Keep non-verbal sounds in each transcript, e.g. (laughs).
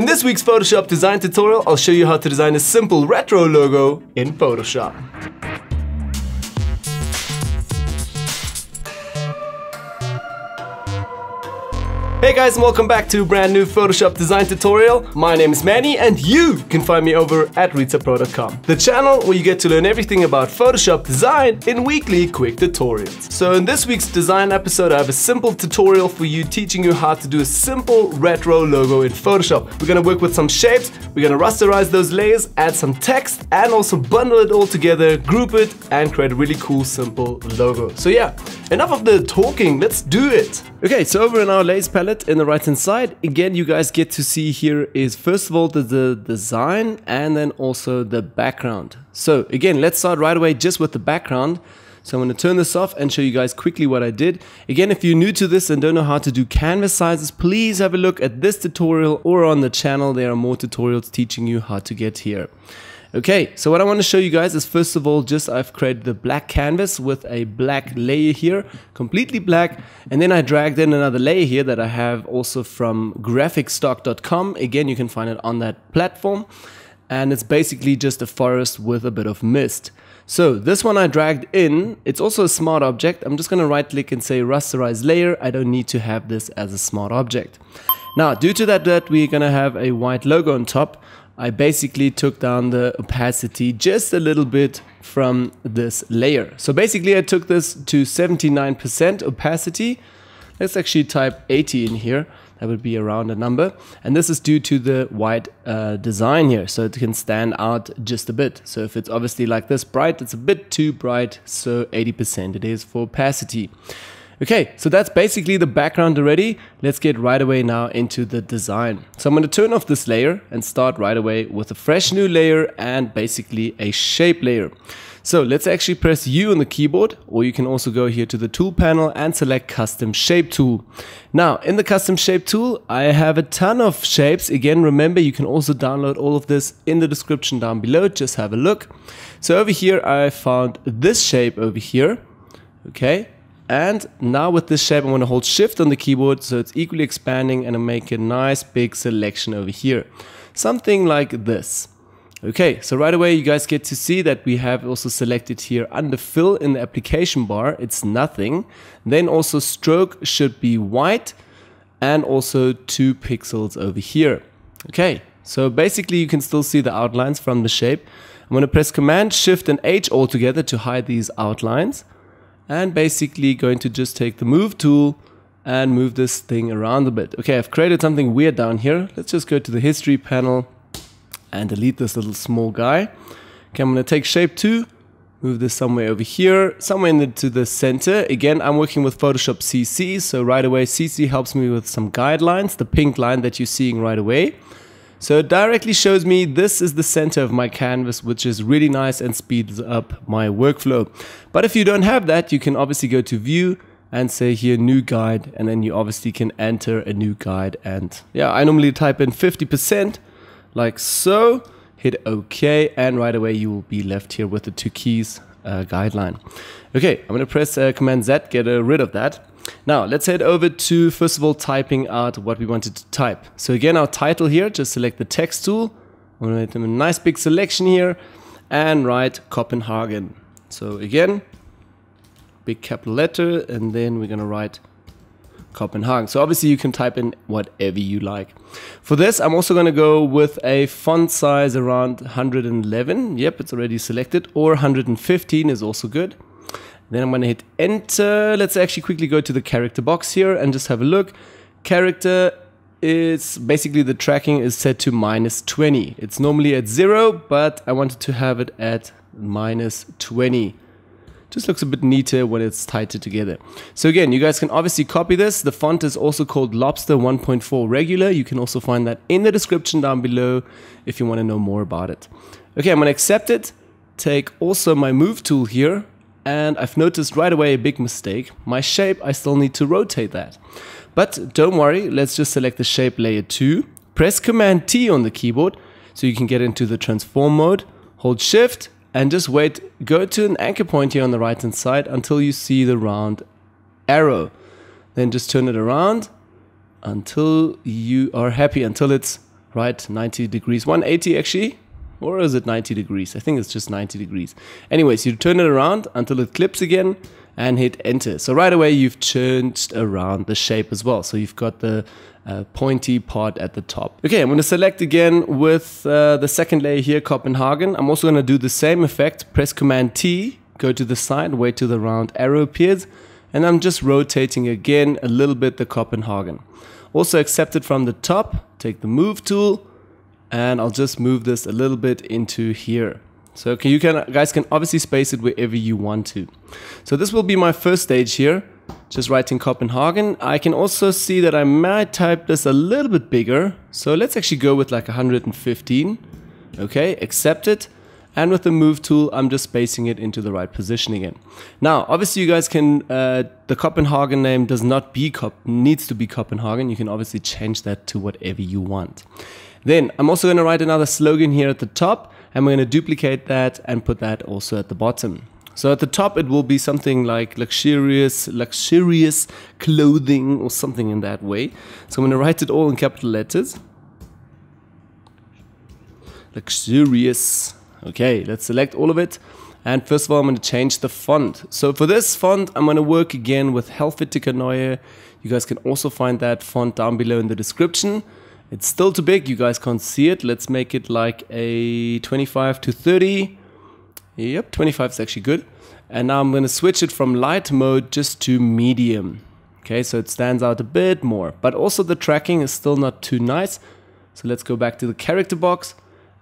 In this week's Photoshop design tutorial, I'll show you how to design a simple retro logo in Photoshop. Hey guys and welcome back to a brand new Photoshop design tutorial. My name is Manny and you can find me over at retutpro.com. The channel where you get to learn everything about Photoshop design in weekly quick tutorials. So in this week's design episode I have a simple tutorial for you teaching you how to do a simple retro logo in Photoshop. We're gonna work with some shapes, we're gonna rasterize those layers, add some text and also bundle it all together, group it and create a really cool simple logo. So yeah, enough of the talking, let's do it. Okay, so over in our layers palette in the right hand side, again, you guys get to see here is first of all the, the design and then also the background. So again, let's start right away just with the background. So I'm going to turn this off and show you guys quickly what I did. Again, if you're new to this and don't know how to do canvas sizes, please have a look at this tutorial or on the channel. There are more tutorials teaching you how to get here. Okay, so what I want to show you guys is first of all, just I've created the black canvas with a black layer here, completely black. And then I dragged in another layer here that I have also from graphicstock.com. Again, you can find it on that platform. And it's basically just a forest with a bit of mist. So this one I dragged in, it's also a smart object. I'm just gonna right click and say rasterize layer. I don't need to have this as a smart object. Now, due to that, that we're gonna have a white logo on top, I basically took down the opacity just a little bit from this layer. So basically I took this to 79% opacity. Let's actually type 80 in here. That would be around a number. And this is due to the white uh, design here. So it can stand out just a bit. So if it's obviously like this bright, it's a bit too bright. So 80% it is for opacity. Okay, so that's basically the background already. Let's get right away now into the design. So I'm going to turn off this layer and start right away with a fresh new layer and basically a shape layer. So let's actually press U on the keyboard, or you can also go here to the tool panel and select custom shape tool. Now in the custom shape tool, I have a ton of shapes. Again, remember you can also download all of this in the description down below. Just have a look. So over here, I found this shape over here. Okay, and now with this shape, I'm to hold shift on the keyboard so it's equally expanding and I make a nice big selection over here. Something like this. Okay, so right away you guys get to see that we have also selected here under fill in the application bar, it's nothing. Then also stroke should be white and also two pixels over here. Okay, so basically you can still see the outlines from the shape. I'm to press Command Shift and H all together to hide these outlines and basically going to just take the move tool and move this thing around a bit. Okay, I've created something weird down here. Let's just go to the history panel and delete this little small guy. Okay, I'm gonna take shape two, move this somewhere over here, somewhere into the center. Again, I'm working with Photoshop CC, so right away CC helps me with some guidelines, the pink line that you're seeing right away. So it directly shows me this is the center of my canvas, which is really nice and speeds up my workflow. But if you don't have that, you can obviously go to view and say here new guide and then you obviously can enter a new guide. And yeah I normally type in 50% like so hit OK and right away you will be left here with the two keys uh, guideline. Okay I'm gonna press uh, command Z get uh, rid of that now let's head over to first of all typing out what we wanted to type. So again our title here, just select the text tool. I'm gonna make them a nice big selection here and write Copenhagen. So again, big capital letter and then we're gonna write Copenhagen. So obviously you can type in whatever you like. For this, I'm also gonna go with a font size around 111. Yep, it's already selected. Or 115 is also good. Then I'm going to hit enter. Let's actually quickly go to the character box here and just have a look. Character is basically the tracking is set to minus 20. It's normally at zero, but I wanted to have it at minus 20. Just looks a bit neater when it's tighter together. So again, you guys can obviously copy this. The font is also called Lobster 1.4 Regular. You can also find that in the description down below if you want to know more about it. Okay, I'm going to accept it. Take also my move tool here and I've noticed right away a big mistake. My shape, I still need to rotate that. But don't worry, let's just select the shape layer 2, press Command T on the keyboard so you can get into the transform mode, hold shift and just wait, go to an anchor point here on the right hand side until you see the round arrow. Then just turn it around until you are happy, until it's right? 90 degrees, 180 actually, or is it 90 degrees? I think it's just 90 degrees. Anyways, you turn it around until it clips again and hit enter. So right away you've changed around the shape as well. So you've got the uh, pointy part at the top. Okay, I'm to select again with uh, the second layer here, Copenhagen. I'm also going to do the same effect, press Command T, go to the side, wait till the round arrow appears, and I'm just rotating again a little bit the Copenhagen. Also accept it from the top, take the move tool, and I'll just move this a little bit into here. So okay, you can guys can obviously space it wherever you want to. So this will be my first stage here, just writing Copenhagen. I can also see that I might type this a little bit bigger. So let's actually go with like 115. Okay, accept it. And with the move tool, I'm just spacing it into the right position again. Now, obviously you guys can, uh, the Copenhagen name does not be, Cop needs to be Copenhagen. You can obviously change that to whatever you want. Then I'm also going to write another slogan here at the top and we're going to duplicate that and put that also at the bottom. So at the top it will be something like luxurious, luxurious clothing or something in that way. So I'm going to write it all in capital letters. Luxurious. Okay, let's select all of it. And first of all, I'm going to change the font. So for this font, I'm going to work again with Helvetica Neue. You guys can also find that font down below in the description. It's still too big, you guys can't see it. Let's make it like a 25 to 30. Yep, 25 is actually good. And now I'm going to switch it from light mode just to medium. Okay, so it stands out a bit more. But also the tracking is still not too nice. So let's go back to the character box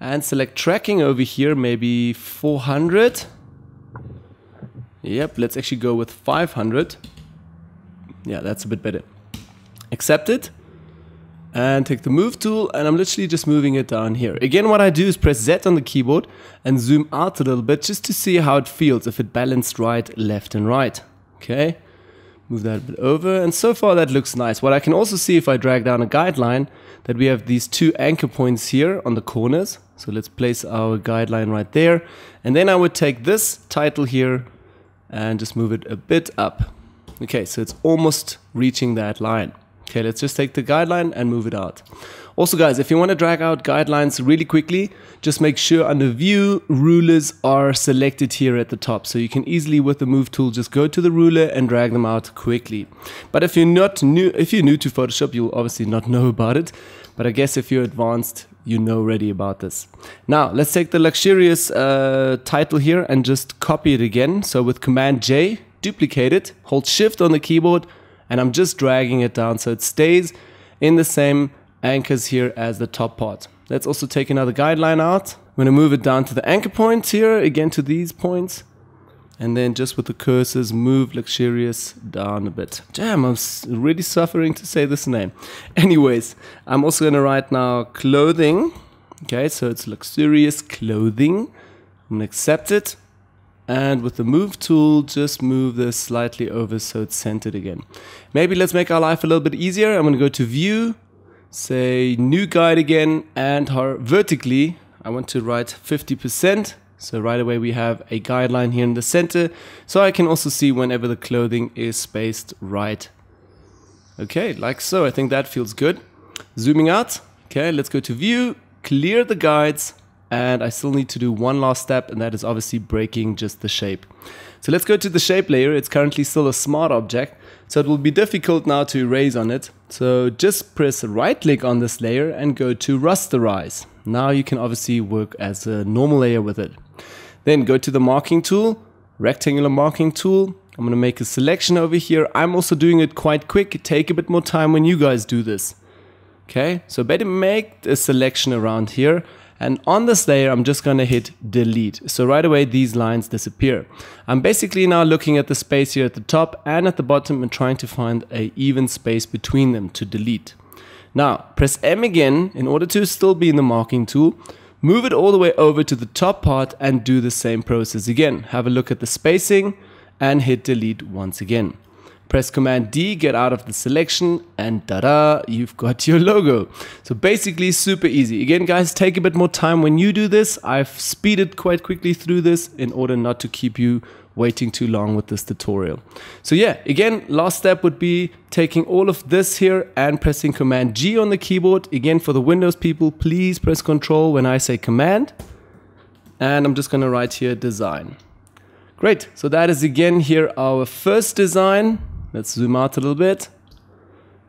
and select tracking over here, maybe 400. Yep, let's actually go with 500. Yeah, that's a bit better. Accept it and take the move tool and I'm literally just moving it down here. Again, what I do is press Z on the keyboard and zoom out a little bit just to see how it feels, if it balanced right, left and right. Okay, move that a bit over and so far that looks nice. What I can also see if I drag down a guideline that we have these two anchor points here on the corners. So let's place our guideline right there. And then I would take this title here and just move it a bit up. Okay, so it's almost reaching that line. Okay, let's just take the guideline and move it out. Also guys, if you want to drag out guidelines really quickly, just make sure under view, rulers are selected here at the top. So you can easily with the move tool, just go to the ruler and drag them out quickly. But if you're not new, if you're new to Photoshop, you'll obviously not know about it. But I guess if you're advanced, you know already about this. Now let's take the luxurious uh, title here and just copy it again. So with command J, duplicate it, hold shift on the keyboard, and I'm just dragging it down so it stays in the same anchors here as the top part. Let's also take another guideline out. I'm to move it down to the anchor points here, again to these points. And then just with the cursors, move Luxurious down a bit. Damn, I'm really suffering to say this name. (laughs) Anyways, I'm also going to write now clothing. Okay, so it's Luxurious Clothing. I'm going to accept it and with the move tool just move this slightly over so it's centered again. Maybe let's make our life a little bit easier. I'm going to go to view, say new guide again and vertically I want to write 50%. So right away we have a guideline here in the center so I can also see whenever the clothing is spaced right. Okay, like so. I think that feels good. Zooming out. Okay, let's go to view, clear the guides and I still need to do one last step and that is obviously breaking just the shape. So let's go to the shape layer. It's currently still a smart object, so it will be difficult now to erase on it. So just press right click on this layer and go to rasterize. Now you can obviously work as a normal layer with it. Then go to the marking tool, rectangular marking tool. I'm going to make a selection over here. I'm also doing it quite quick. Take a bit more time when you guys do this. Okay, so better make a selection around here and on this layer, I'm just going to hit delete. So right away, these lines disappear. I'm basically now looking at the space here at the top and at the bottom and trying to find a even space between them to delete. Now, press M again in order to still be in the marking tool. Move it all the way over to the top part and do the same process again. Have a look at the spacing and hit delete once again. Press Command D, get out of the selection, and da-da, you've got your logo. So basically super easy. Again, guys, take a bit more time when you do this. I've speeded quite quickly through this in order not to keep you waiting too long with this tutorial. So yeah, again, last step would be taking all of this here and pressing Command G on the keyboard. Again, for the Windows people, please press Control when I say Command. And I'm just gonna write here design. Great, so that is again here our first design. Let's zoom out a little bit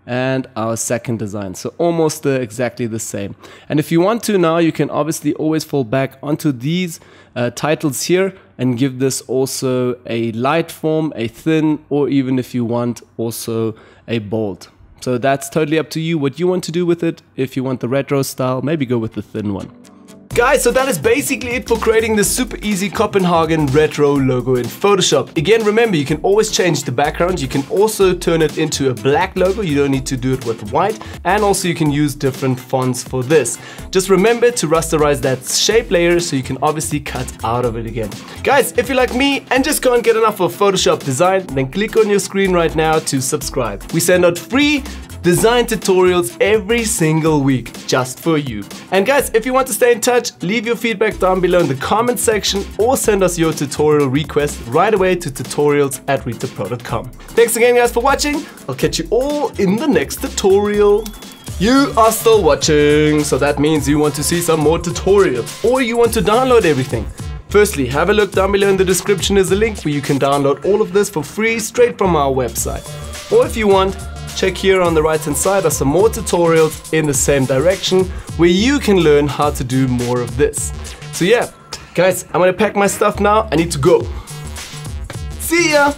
and our second design. So almost uh, exactly the same. And if you want to now, you can obviously always fall back onto these uh, titles here and give this also a light form, a thin, or even if you want also a bold. So that's totally up to you what you want to do with it. If you want the retro style, maybe go with the thin one. Guys, so that is basically it for creating the super easy Copenhagen retro logo in Photoshop. Again, remember, you can always change the background. You can also turn it into a black logo. You don't need to do it with white. And also you can use different fonts for this. Just remember to rasterize that shape layer so you can obviously cut out of it again. Guys, if you're like me and just can't get enough of Photoshop design, then click on your screen right now to subscribe. We send out free design tutorials every single week just for you. And guys, if you want to stay in touch, leave your feedback down below in the comment section or send us your tutorial request right away to tutorials at retutpro.com. Thanks again guys for watching. I'll catch you all in the next tutorial. You are still watching, so that means you want to see some more tutorials or you want to download everything. Firstly, have a look down below in the description is a link where you can download all of this for free straight from our website. Or if you want, check here on the right hand side are some more tutorials in the same direction where you can learn how to do more of this. So yeah, guys, I'm gonna pack my stuff now. I need to go. See ya!